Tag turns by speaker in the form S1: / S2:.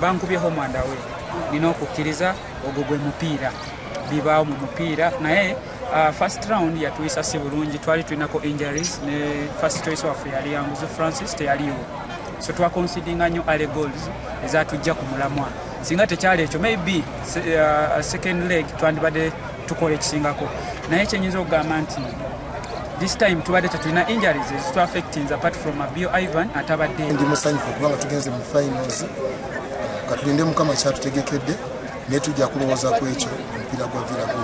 S1: bankubye homeward away nina okukkiriza ogwo gwe mupiira. Bibaawo mu mupiira. Naye uh, first round yatuyisa si bulungi. Twali tulinako injuries ne first choice waffe yali yanguzu francis teyaliwo so twakonsidinga nnyo ale goals ezatujja ku mulamwa. Singa tekyali ekyo maybe uh, second leg twandibadde tukola ekisingako. Naye kyenyinza okugamba nti this time tubadde tetulina injuries ezitwaffectins apart from abio ivan atabadde
S2: ndi musanyufu okubanga tugenze mu finals. Katulinde mukama kyatutegekedde naye tujja kulowooza ku ekyo omupiira gwa virago